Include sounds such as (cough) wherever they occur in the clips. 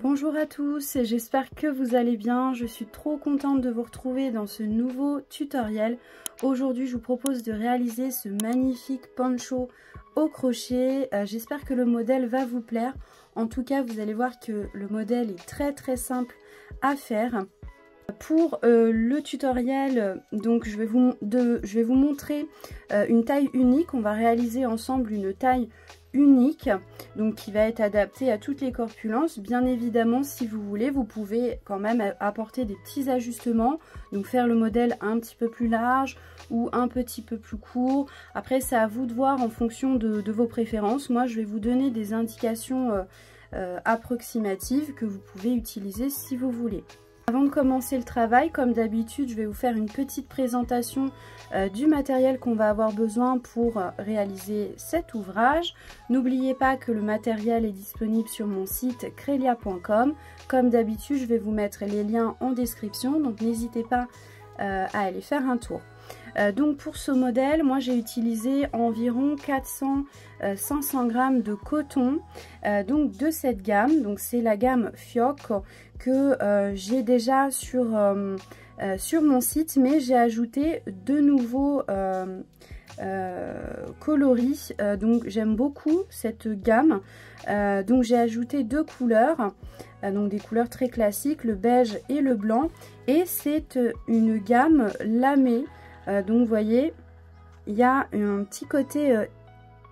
Bonjour à tous, j'espère que vous allez bien. Je suis trop contente de vous retrouver dans ce nouveau tutoriel. Aujourd'hui, je vous propose de réaliser ce magnifique poncho au crochet. Euh, j'espère que le modèle va vous plaire. En tout cas, vous allez voir que le modèle est très très simple à faire. Pour euh, le tutoriel, donc je vais vous, je vais vous montrer euh, une taille unique. On va réaliser ensemble une taille unique, donc qui va être adaptée à toutes les corpulences. Bien évidemment, si vous voulez, vous pouvez quand même apporter des petits ajustements, donc faire le modèle un petit peu plus large ou un petit peu plus court. Après, c'est à vous de voir en fonction de, vos préférences. Moi, je vais vous donner des indications euh, euh, approximatives que vous pouvez utiliser si vous voulez. Avant de commencer le travail, comme d'habitude, je vais vous faire une petite présentation euh, du matériel qu'on va avoir besoin pour euh, réaliser cet ouvrage. N'oubliez pas que le matériel est disponible sur mon site crelia.com. Comme d'habitude, je vais vous mettre les liens en description, donc n'hésitez pas euh, à aller faire un tour. Euh, donc pour ce modèle, moi j'ai utilisé environ 400-500 euh, grammes de coton donc de cette gamme. Donc c'est la gamme Fioc que j'ai déjà sur, sur mon site, mais j'ai ajouté de nouveaux coloris. donc j'aime beaucoup cette gamme. donc j'ai ajouté deux couleurs, donc des couleurs très classiques, le beige et le blanc. Et c'est une gamme lamée euh, donc vous voyez, il y a un petit côté euh,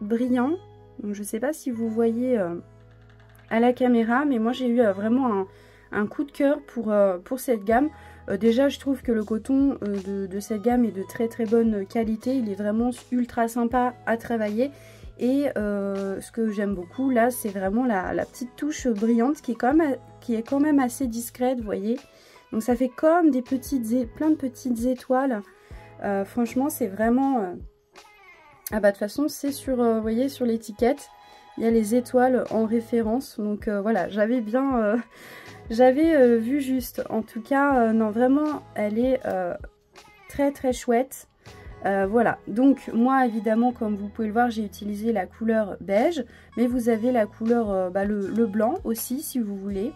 brillant. je ne sais pas si vous voyez euh, à la caméra, mais moi j'ai eu vraiment un, coup de cœur pour, cette gamme. déjà, je trouve que le coton de, cette gamme est de très très bonne qualité. Il est vraiment ultra sympa à travailler. Et ce que j'aime beaucoup là, c'est vraiment la, petite touche brillante qui est, quand même, qui est quand même assez discrète, vous voyez. Donc ça fait comme des petites, plein de petites étoiles euh, franchement, c'est vraiment... Euh, ah bah de toute façon, c'est sur, euh, vous voyez, sur l'étiquette, il y a les étoiles en référence. Donc voilà, j'avais bien... (laughs) j'avais vu juste. En tout cas, non, vraiment, elle est très très chouette. voilà, donc moi évidemment comme vous pouvez le voir j'ai utilisé la couleur beige mais vous avez la couleur, bah, le, blanc aussi si vous voulez.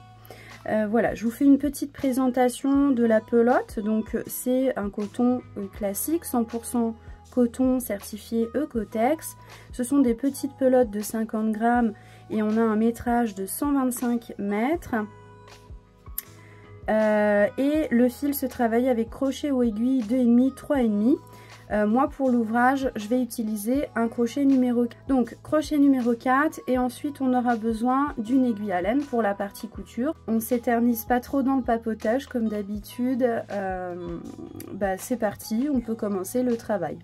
Euh, voilà, je vous fais une petite présentation de la pelote. Donc c'est un coton euh, classique, 100% coton certifié Ecotex. Ce sont des petites pelotes de 50 grammes et on a un métrage de 125 mètres. Euh, et le fil se travaille avec crochet ou aiguille 2,5, 3,5. Euh, moi, pour l'ouvrage, je vais utiliser un crochet numéro 4. Donc, crochet numéro 4 et ensuite, on aura besoin d'une aiguille à laine pour la partie couture. On ne s'éternise pas trop dans le papotage comme d'habitude. Euh, bah, c'est parti, on peut commencer le travail.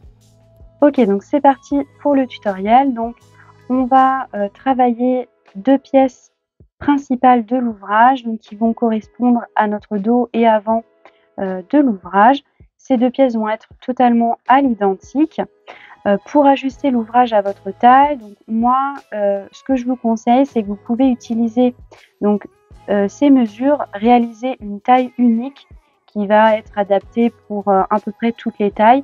Ok, donc c'est parti pour le tutoriel. Donc, on va euh, travailler deux pièces principales de l'ouvrage, qui vont correspondre à notre dos et avant de l'ouvrage. Ces deux pièces vont être totalement à l'identique. Euh, pour ajuster l'ouvrage à votre taille, donc moi, euh, ce que je vous conseille, c'est que vous pouvez utiliser donc euh, ces mesures, réaliser une taille unique qui va être adaptée pour à peu près toutes les tailles.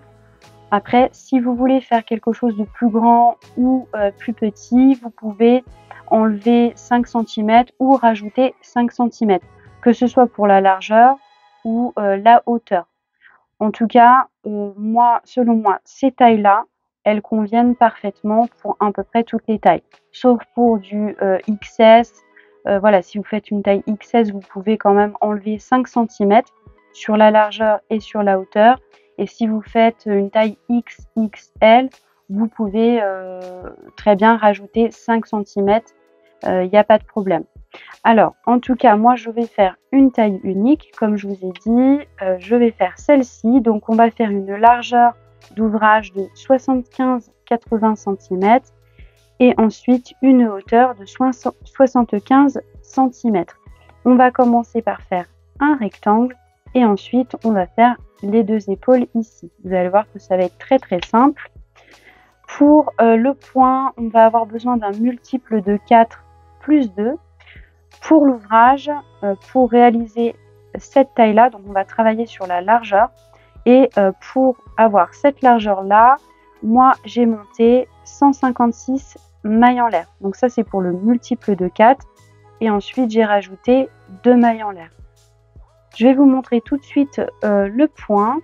Après, si vous voulez faire quelque chose de plus grand ou plus petit, vous pouvez enlever 5 cm ou rajouter 5 cm, que ce soit pour la largeur ou la hauteur. En tout cas, euh, moi, selon moi, ces tailles-là, elles conviennent parfaitement pour à peu près toutes les tailles. Sauf pour du euh, XS. Euh, voilà, si vous faites une taille XS, vous pouvez quand même enlever 5 cm sur la largeur et sur la hauteur. Et si vous faites une taille XXL, vous pouvez très bien rajouter 5 cm. Il n'y a pas de problème. Alors, en tout cas, moi, je vais faire une taille unique. Comme je vous ai dit, euh, je vais faire celle-ci. Donc, on va faire une largeur d'ouvrage de 75-80 cm et ensuite une hauteur de 75 cm. On va commencer par faire un rectangle et ensuite on va faire les deux épaules ici. Vous allez voir que ça va être très très simple. Pour euh, le point, on va avoir besoin d'un multiple de 4 plus 2 pour l'ouvrage, euh, pour réaliser cette taille-là, donc on va travailler sur la largeur. Et euh, pour avoir cette largeur-là, moi j'ai monté 156 mailles en l'air. Donc ça c'est pour le multiple de 4. et ensuite j'ai rajouté deux mailles en l'air. Je vais vous montrer tout de suite euh, le point.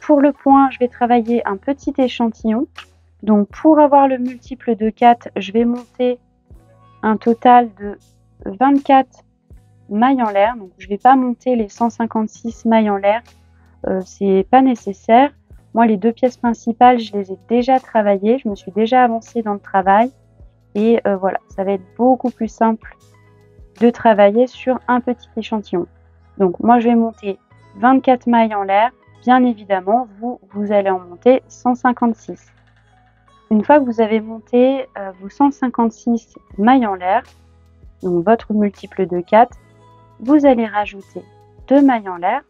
Pour le point, je vais travailler un petit échantillon. Donc pour avoir le multiple de 4, je vais monter un total de 24 mailles en l'air. Donc je ne vais pas monter les 156 mailles en l'air. Euh, c'est pas nécessaire. Moi, les deux pièces principales, je les ai déjà travaillées. Je me suis déjà avancée dans le travail. Et euh, voilà, ça va être beaucoup plus simple de travailler sur un petit échantillon. Donc moi, je vais monter 24 mailles en l'air. Bien évidemment, vous, vous allez en monter 156. Une fois que vous avez monté euh, vos 156 mailles en l'air, donc votre multiple de 4, vous allez rajouter deux mailles en l'air.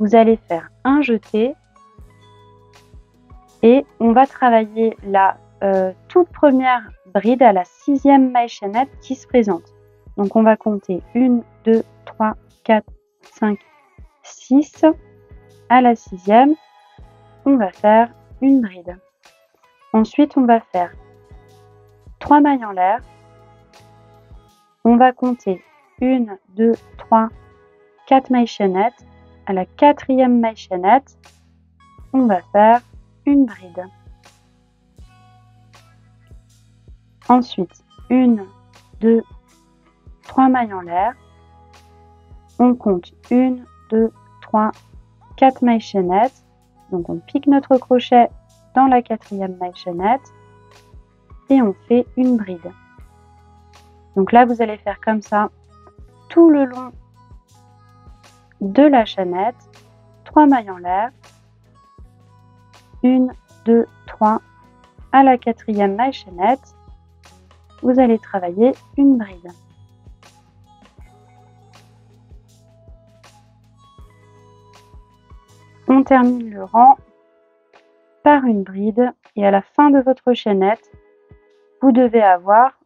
Vous allez faire un jeté et on va travailler la euh, toute première bride à la sixième maille chaînette qui se présente. Donc on va compter 1, 2, 3, 4, 5, 6. À la sixième, on va faire une bride. Ensuite, on va faire 3 mailles en l'air. On va compter 1, 2, 3, 4 mailles chaînettes. À la quatrième maille chaînette, on va faire une bride. Ensuite, une, deux, trois mailles en l'air. On compte une, deux, trois, quatre mailles chaînettes. Donc on pique notre crochet dans la quatrième maille chaînette et on fait une bride. Donc là, vous allez faire comme ça tout le long de la chaînette, trois mailles en l'air, une, deux, trois, à la quatrième maille chaînette, vous allez travailler une bride. On termine le rang par une bride et à la fin de votre chaînette, vous devez avoir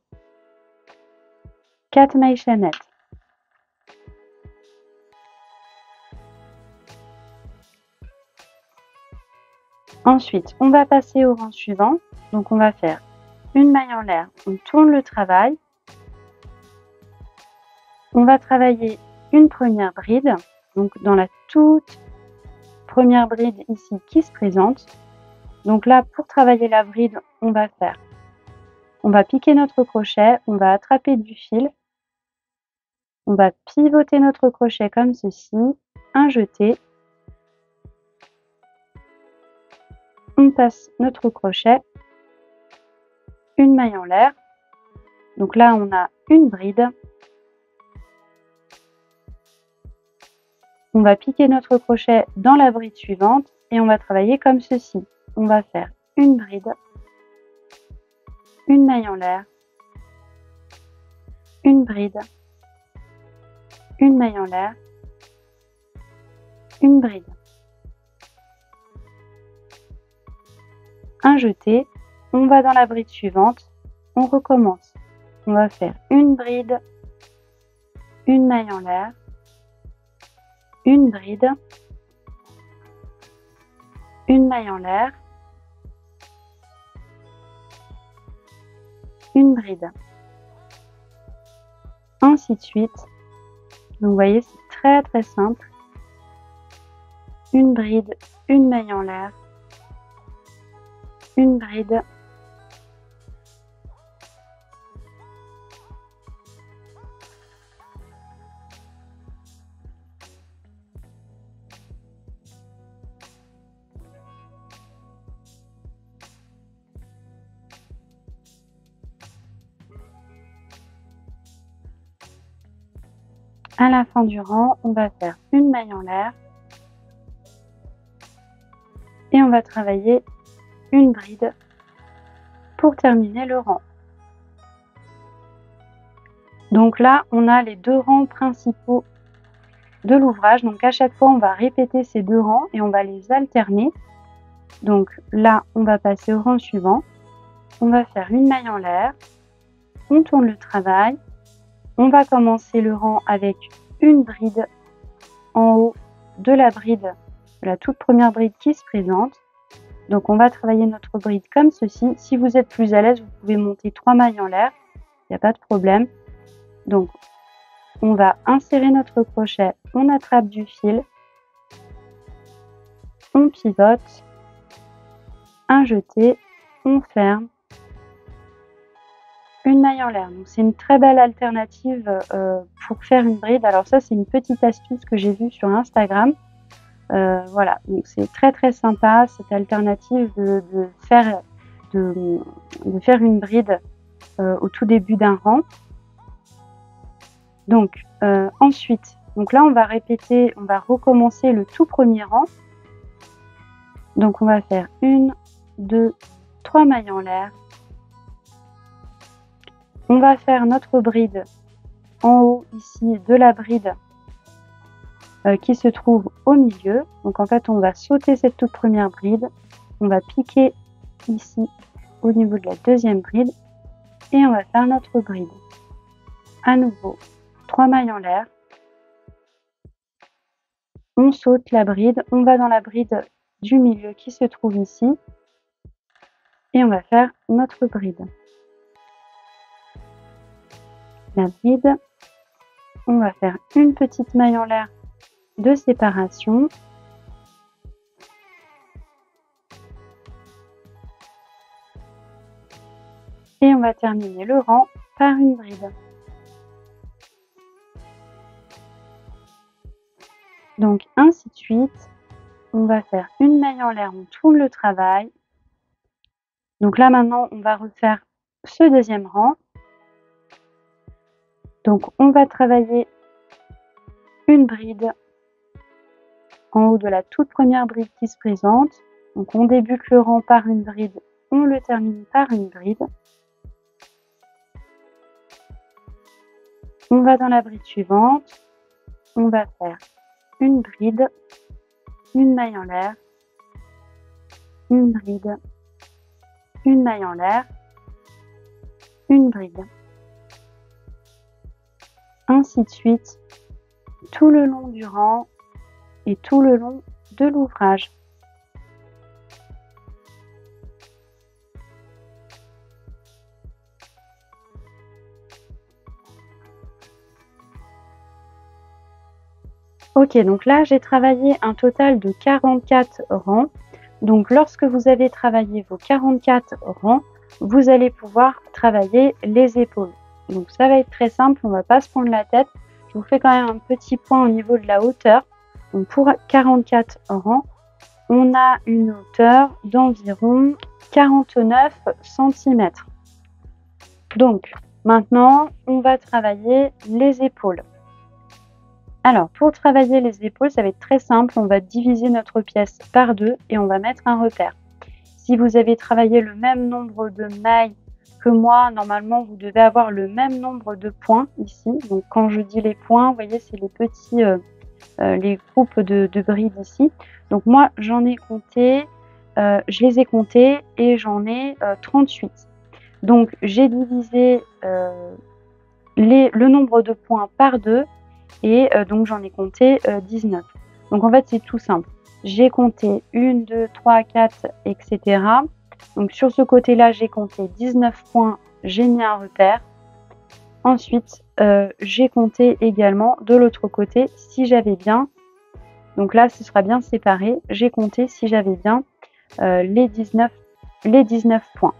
4 mailles chaînettes. Ensuite, on va passer au rang suivant. Donc, on va faire une maille en l'air, on tourne le travail. On va travailler une première bride, donc dans la toute première bride ici qui se présente. Donc là, pour travailler la bride, on va faire, on va piquer notre crochet, on va attraper du fil, on va pivoter notre crochet comme ceci, un jeté, on passe notre crochet, une maille en l'air. Donc là, on a une bride. On va piquer notre crochet dans la bride suivante et on va travailler comme ceci. On va faire une bride, une maille en l'air, une bride, une maille en l'air, une bride. un jeté, on va dans la bride suivante, on recommence. On va faire une bride, une maille en l'air, une bride, une maille en l'air, une bride. Ainsi de suite. Donc vous voyez, c'est très très simple. Une bride, une maille en l'air, une bride. À la fin du rang, on va faire une maille en l'air et on va travailler une bride pour terminer le rang. Donc là, on a les deux rangs principaux de l'ouvrage. Donc à chaque fois, on va répéter ces deux rangs et on va les alterner. Donc là, on va passer au rang suivant. On va faire une maille en l'air. On tourne le travail. On va commencer le rang avec une bride en haut de la bride, la toute première bride qui se présente. Donc on va travailler notre bride comme ceci. Si vous êtes plus à l'aise, vous pouvez monter trois mailles en l'air. Il n'y a pas de problème. Donc, on va insérer notre crochet, on attrape du fil, on pivote, un jeté, on ferme, maille en l'air. Donc c'est une très belle alternative euh, pour faire une bride. Alors ça c'est une petite astuce que j'ai vue sur Instagram. Euh, voilà, donc c'est très très sympa cette alternative de, faire de, faire une bride euh, au tout début d'un rang. Donc ensuite, donc là on va répéter, on va recommencer le tout premier rang. Donc on va faire une, deux, trois mailles en l'air. On va faire notre bride en haut ici de la bride euh, qui se trouve au milieu. Donc en fait on va sauter cette toute première bride, on va piquer ici au niveau de la deuxième bride et on va faire notre bride. À nouveau, trois mailles en l'air. On saute la bride, on va dans la bride du milieu qui se trouve ici et on va faire notre bride. La bride, on va faire une petite maille en l'air de séparation. Et on va terminer le rang par une bride. Donc ainsi de suite, on va faire une maille en l'air, on tourne le travail. Donc là maintenant, on va refaire ce deuxième rang. Donc on va travailler une bride en haut de la toute première bride qui se présente. Donc on débute le rang par une bride, on le termine par une bride. On va dans la bride suivante, on va faire une bride, une maille en l'air, une bride, une maille en l'air, une bride. Ainsi de suite, tout le long du rang et tout le long de l'ouvrage. Ok, donc là j'ai travaillé un total de 44 rangs. Donc lorsque vous avez travaillé vos 44 rangs, vous allez pouvoir travailler les épaules. Donc ça va être très simple, on va pas se prendre la tête. Je vous fais quand même un petit point au niveau de la hauteur. Donc pour 44 rangs, on a une hauteur d'environ 49 cm. Donc maintenant, on va travailler les épaules. Alors, pour travailler les épaules, ça va être très simple. On va diviser notre pièce par deux et on va mettre un repère. Si vous avez travaillé le même nombre de mailles que moi, normalement, vous devez avoir le même nombre de points ici. Donc, quand je dis les points, vous voyez, c'est les petits, euh, euh, les groupes de, brides ici. Donc, moi, j'en ai compté, euh, je les ai comptés et j'en ai 38. Donc, j'ai divisé les, le nombre de points par deux et donc j'en ai compté 19. Euh, donc en fait c'est tout simple. J'ai compté 1, 2, 3, 4, etc. Donc sur ce côté-là j'ai compté 19 points, j'ai mis un repère. Ensuite euh, j'ai compté également de l'autre côté si j'avais bien, donc là ce sera bien séparé, j'ai compté si j'avais bien les, 19, les 19 points.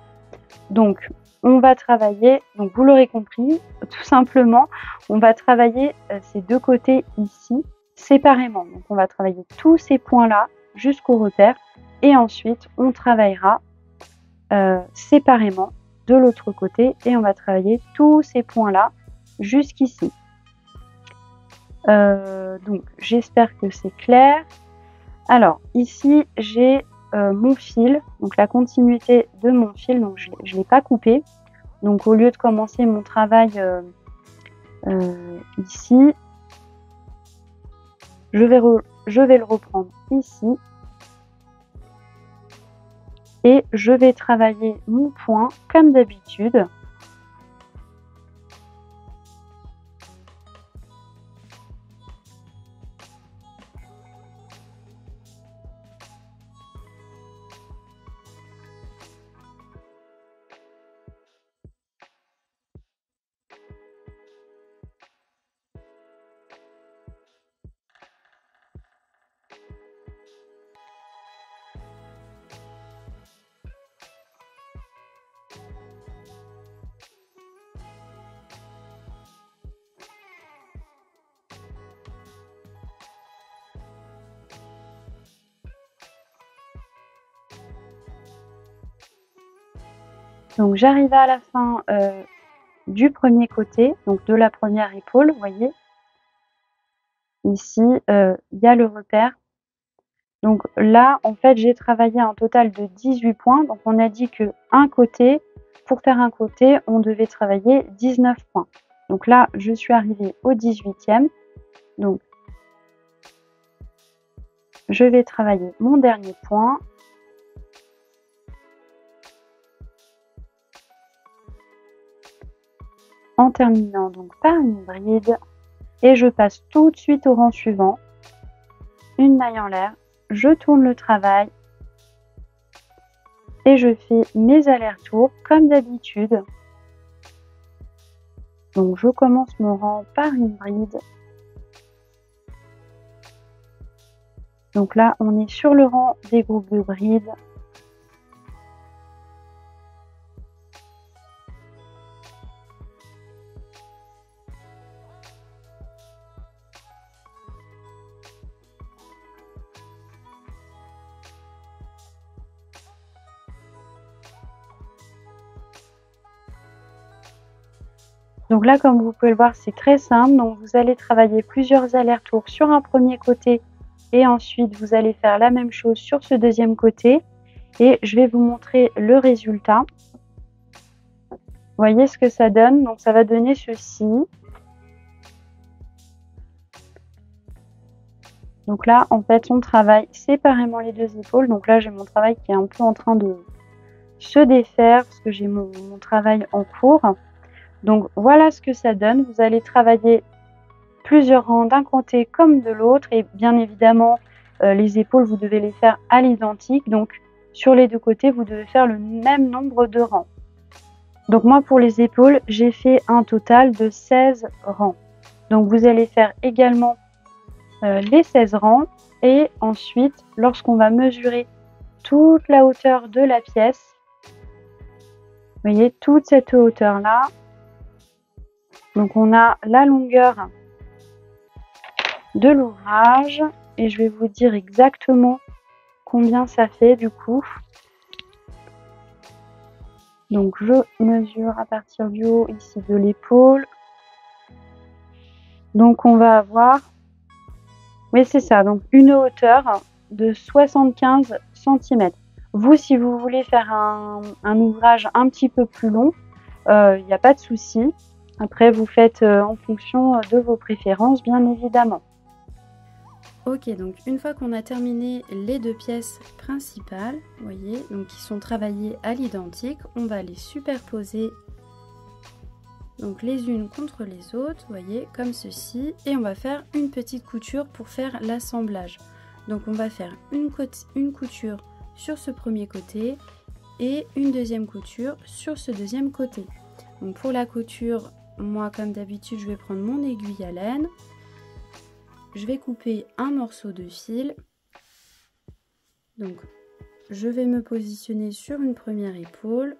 Donc on va travailler, donc vous l'aurez compris, (laughs) tout simplement, on va travailler euh, ces deux côtés ici séparément. Donc on va travailler tous ces points-là jusqu'au repère et ensuite on travaillera euh, séparément de l'autre côté et on va travailler tous ces points-là jusqu'ici. Euh, donc j'espère que c'est clair. Alors ici j'ai euh, mon fil, donc la continuité de mon fil, donc je ne l'ai pas coupé. Donc au lieu de commencer mon travail ici, je vais le reprendre ici. Et je vais travailler mon point comme d'habitude. Donc j'arrive à la fin euh, du premier côté, donc de la première épaule, vous voyez. Ici, euh, il y a le repère. Donc là, en fait, j'ai travaillé un total de 18 points. Donc on a dit que un côté, pour faire un côté, on devait travailler 19 points. Donc là, je suis arrivée au 18e. Donc, je vais travailler mon dernier point. Terminant donc par une bride. Et je passe tout de suite au rang suivant. Une maille en l'air. Je tourne le travail. Et je fais mes allers-retours comme d'habitude. Donc je commence mon rang par une bride. Donc là, on est sur le rang des groupes de brides. Donc là, comme vous pouvez le voir, c'est très simple. Donc vous allez travailler plusieurs allers-retours sur un premier côté et ensuite vous allez faire la même chose sur ce deuxième côté et je vais vous montrer le résultat. Voyez ce que ça donne Donc ça va donner ceci. Donc là, en fait, on travaille séparément les deux épaules. Donc là, j'ai mon travail qui est un peu en train de se défaire parce que j'ai mon, mon travail en cours. Donc voilà ce que ça donne. Vous allez travailler plusieurs rangs d'un côté comme de l'autre et bien évidemment euh, les épaules vous devez les faire à l'identique. Donc sur les deux côtés vous devez faire le même nombre de rangs. Donc moi pour les épaules j'ai fait un total de 16 rangs. Donc vous allez faire également euh, les 16 rangs et ensuite lorsqu'on va mesurer toute la hauteur de la pièce, vous voyez toute cette hauteur là, donc on a la longueur de l'ouvrage et je vais vous dire exactement combien ça fait du coup. Donc je mesure à partir du haut ici de l'épaule. Donc on va avoir, oui c'est ça, donc une hauteur de 75 cm. Vous si vous voulez faire un, ouvrage un petit peu plus long, il euh, n'y a pas de souci. Après, vous faites euh, en fonction de vos préférences, bien évidemment. Ok, donc une fois qu'on a terminé les deux pièces principales, vous voyez, donc qui sont travaillées à l'identique, on va les superposer donc les unes contre les autres, vous voyez, comme ceci, et on va faire une petite couture pour faire l'assemblage. Donc on va faire une, une couture sur ce premier côté et une deuxième couture sur ce deuxième côté. Donc pour la couture, moi, comme d'habitude, je vais prendre mon aiguille à laine. Je vais couper un morceau de fil. Donc, je vais me positionner sur une première épaule.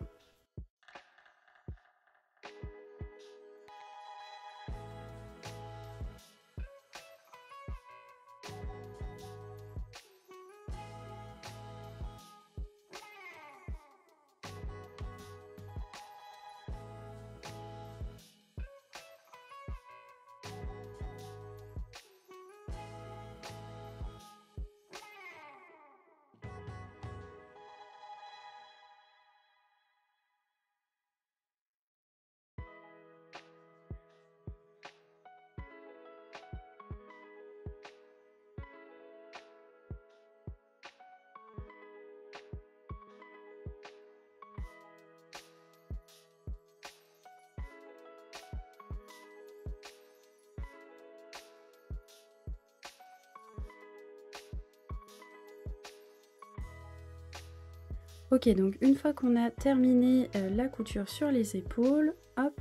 Ok, donc une fois qu'on a terminé euh, la couture sur les épaules, hop,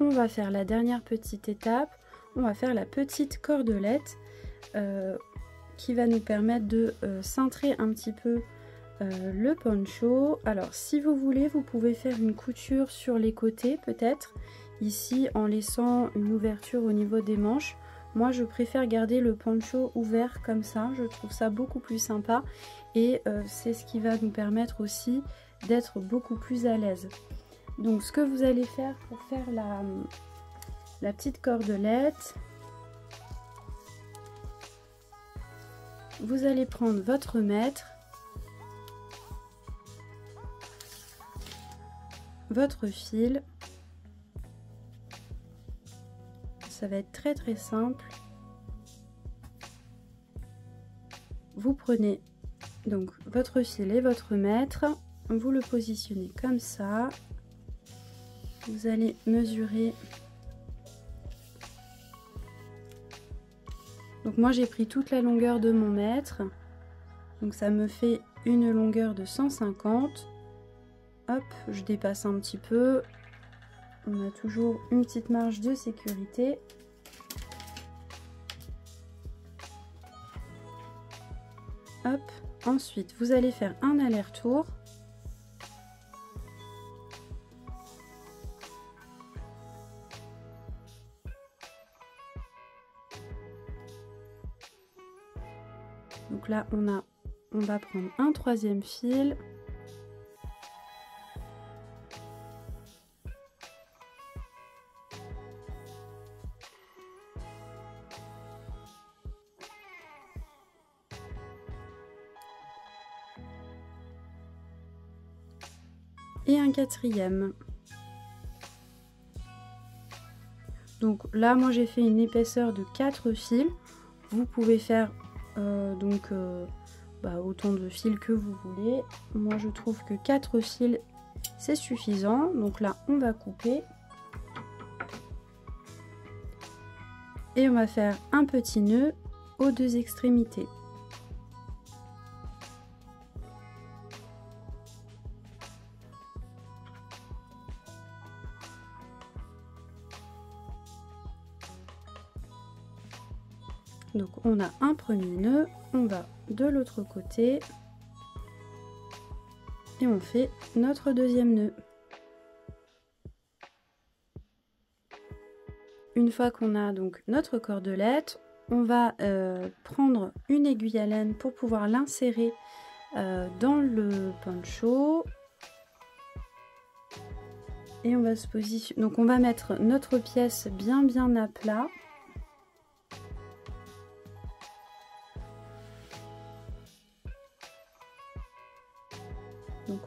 on va faire la dernière petite étape. On va faire la petite cordelette euh, qui va nous permettre de euh, cintrer un petit peu le poncho. Alors si vous voulez, vous pouvez faire une couture sur les côtés peut-être, ici en laissant une ouverture au niveau des manches. Moi, je préfère garder le poncho ouvert comme ça. Je trouve ça beaucoup plus sympa. Et euh, c'est ce qui va nous permettre aussi d'être beaucoup plus à l'aise. Donc ce que vous allez faire pour faire la, la petite cordelette, vous allez prendre votre mètre, votre fil, ça va être très très simple. Vous prenez donc votre fil et votre mètre, vous le positionnez comme ça. Vous allez mesurer. Donc moi j'ai pris toute la longueur de mon mètre. Donc ça me fait une longueur de 150. Hop, je dépasse un petit peu. On a toujours une petite marge de sécurité. Ensuite vous allez faire un aller-retour. Donc là on a on va prendre un troisième fil et un quatrième. Donc là, moi j'ai fait une épaisseur de 4 fils. Vous pouvez faire euh, donc euh, bah, autant de fils que vous voulez. Moi je trouve que 4 fils c'est suffisant. Donc là, on va couper. Et on va faire un petit nœud aux deux extrémités. Donc on a un premier nœud, on va de l'autre côté et on fait notre deuxième nœud. Une fois qu'on a donc notre cordelette, on va euh, prendre une aiguille à laine pour pouvoir l'insérer euh, dans le poncho. Et on va se positionner. Donc on va mettre notre pièce bien bien à plat.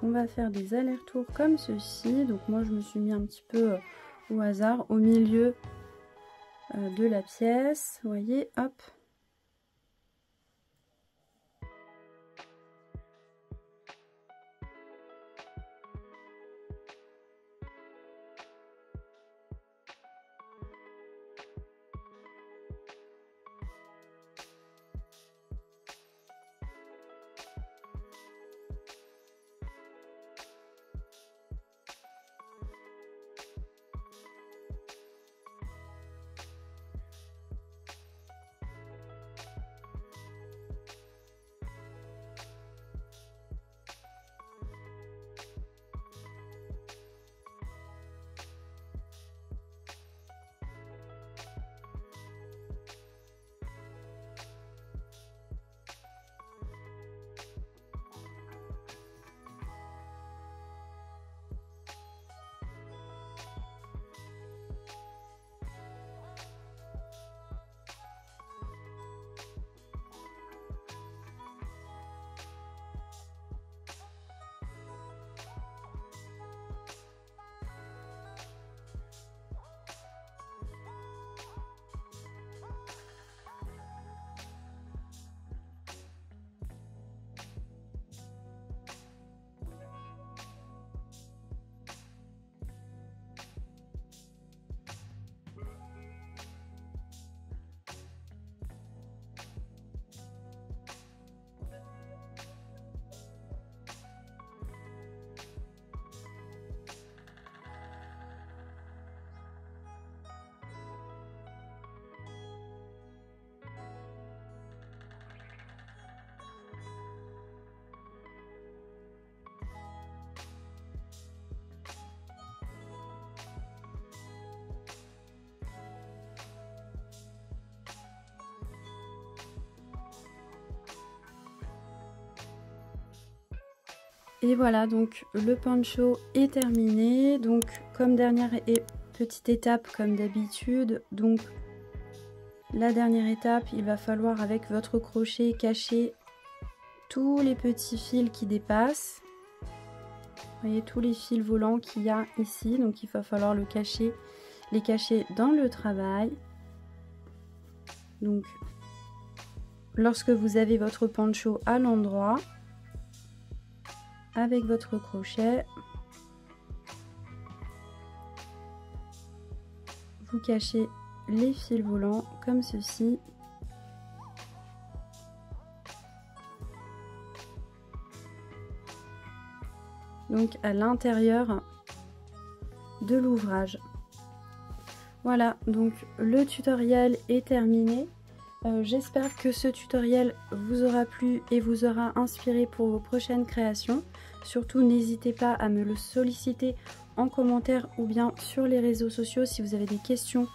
On va faire des allers-retours comme ceci. Donc moi je me suis mis un petit peu euh, au hasard au milieu euh, de la pièce. Vous voyez, hop. Et voilà, donc le poncho est terminé. Donc comme dernière et petite étape, comme d'habitude, donc la dernière étape, il va falloir avec votre crochet cacher tous les petits fils qui dépassent. Vous voyez tous les fils volants qu'il y a ici, donc il va falloir le cacher, les cacher dans le travail. Donc lorsque vous avez votre poncho à l'endroit, avec votre crochet. Vous cachez les fils volants comme ceci. Donc à l'intérieur de l'ouvrage. Voilà, donc le tutoriel est terminé. Euh, j'espère que ce tutoriel vous aura plu et vous aura inspiré pour vos prochaines créations. Surtout, n'hésitez pas à me le solliciter en commentaire ou bien sur les réseaux sociaux si vous avez des questions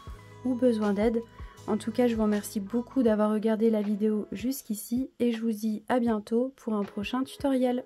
ou besoin d'aide. En tout cas, je vous remercie beaucoup d'avoir regardé la vidéo jusqu'ici et je vous dis à bientôt pour un prochain tutoriel.